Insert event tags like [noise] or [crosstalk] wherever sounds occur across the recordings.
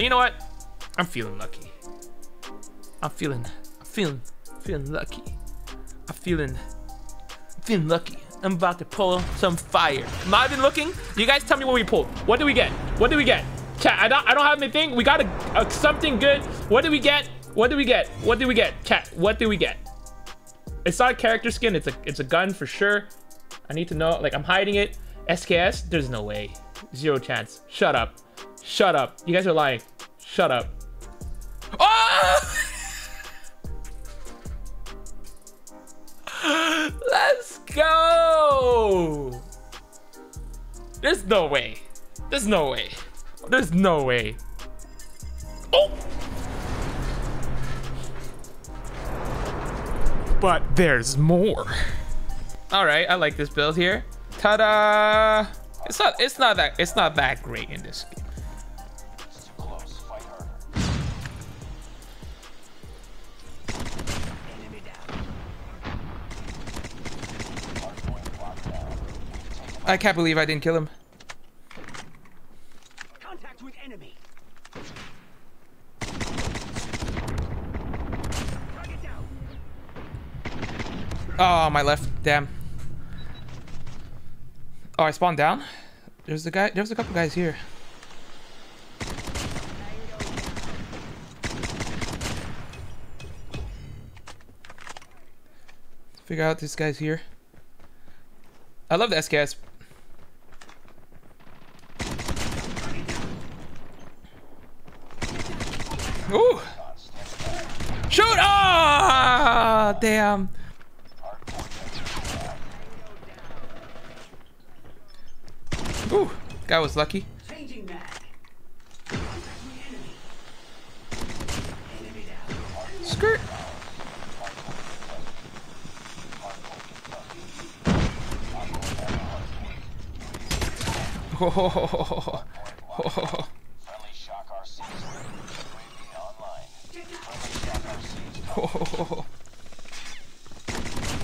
But you know what? I'm feeling lucky. I'm feeling, I'm feeling, feeling lucky. I'm feeling, I'm feeling lucky. I'm about to pull some fire. Am I been looking? You guys tell me what we pulled. What do we get? What do we get? Chat, I don't, I don't have anything. We got a, a something good. What do we get? What do we get? What do we get? Chat, what do we get? It's not a character skin. It's a, it's a gun for sure. I need to know. Like, I'm hiding it. SKS? There's no way. Zero chance. Shut up. Shut up. You guys are lying. Shut up. Oh! [laughs] Let's go! There's no way. There's no way. There's no way. Oh! But there's more. All right, I like this build here. Ta-da! It's not. It's not that. It's not that great in this game. I can't believe I didn't kill him. Contact with enemy. Target down. Oh, my left. Damn. Oh, I spawned down. There's the guy. There's a couple guys here. Figure out this guy's here. I love the SKS. Ooh! Shoot! Ah! damn. Ooh, guy was lucky. Changing mag. Contact with enemy. Enemy down. Skirt. Oh, [laughs] Friendly Shock RC is [laughs]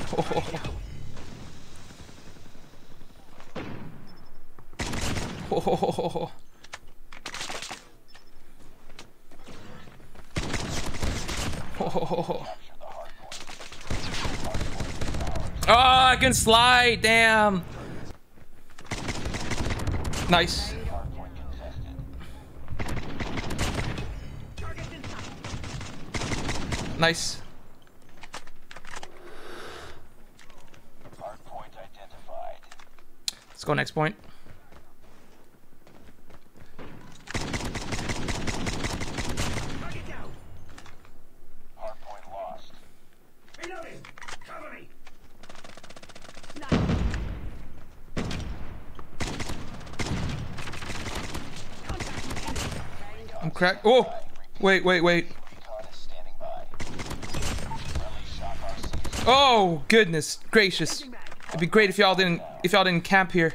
Friendly [laughs] Shock Oh, I can slide. Damn. Nice. Nice. hard point identified. Let's go next point. Target down. Hard point lost. Reloading. Cover me. I'm cracked. Oh, wait, wait, wait. Recon is standing by. Friendly Shock RC is Oh, goodness gracious. It'd be great if y'all didn't if y'all didn't camp here.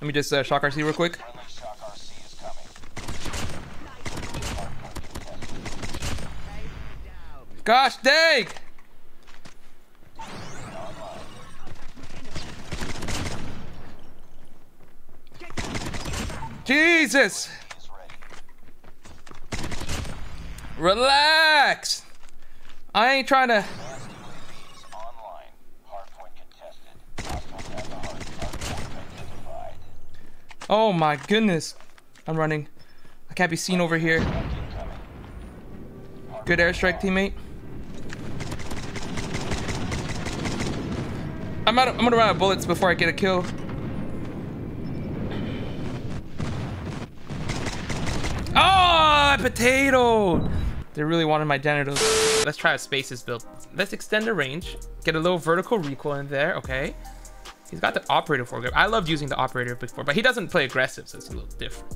Let me just uh, shock RC real quick. Gosh dang! Jesus! Relax! I ain't trying to. Oh my goodness. I'm running. I can't be seen over here. Good airstrike, teammate. I'm out. Of, I'm gonna run out of bullets before I get a kill. Oh, potato! They really wanted my genitals. Let's try a spaces build. Let's extend the range. Get a little vertical recoil in there. Okay. He's got the operator foregrip. I loved using the operator before, but he doesn't play aggressive, so it's a little different.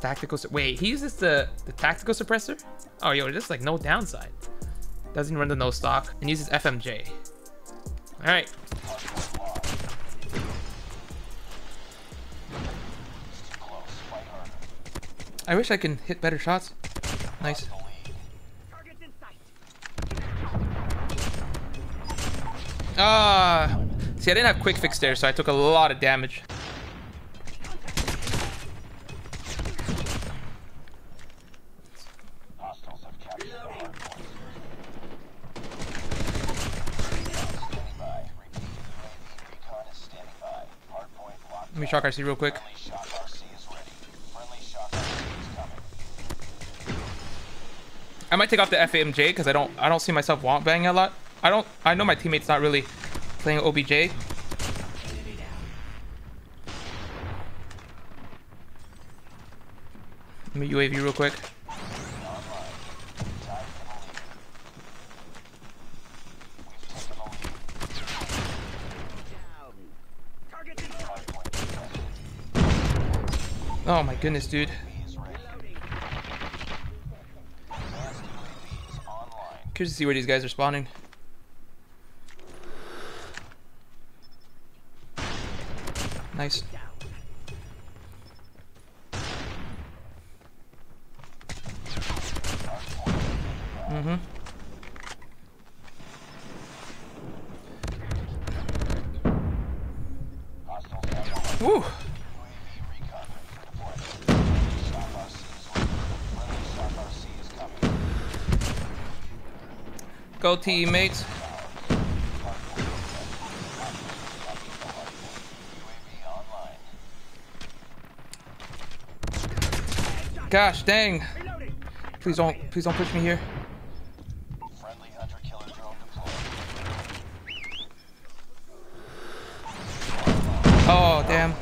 Tactical. Wait, he uses the the tactical suppressor. Oh, yo, just like no downside. Doesn't run the no stock and uses FMJ. All right. I wish I can hit better shots. Nice. Ah, See, I didn't have quick fix there, so I took a lot of damage. Let me shock RC real quick. Friendly Shock RC is ready. Friendly Shock RC is coming. I might take off the FMJ because I don't I don't see myself want banging a lot. I don't I know my teammates not really playing OBJ. Let me UAV real quick. Oh my goodness, dude. Curious to see where these guys are spawning. Nice. Mm-hmm. Woo! UAV recon ready for deployment. Shock RC is ready. Friendly Shock RC is coming. Go teammates. Gosh dang. Please don't please don't push me here. Oh damn.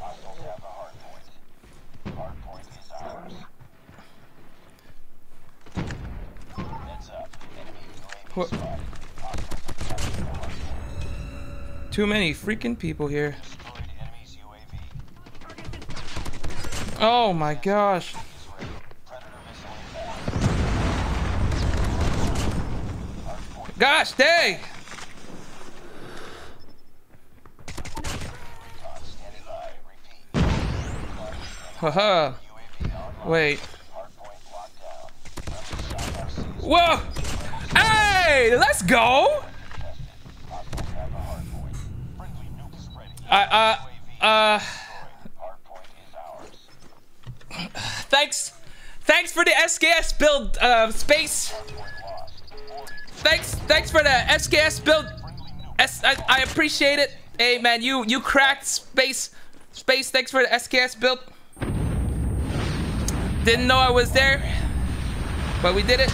Hostiles have the hard point. Hard point is ours. Heads up. Enemy UAV What? Too many freaking people here. Oh my gosh. Gosh dang. Haha. Wait. Hard Hey, let's go! uh uh ours. thanks thanks for the SKS build uh space. Thanks thanks for the SKS build. S I, I appreciate it. Hey man, you you cracked space space. Thanks for the SKS build. Didn't know I was there, but we did it.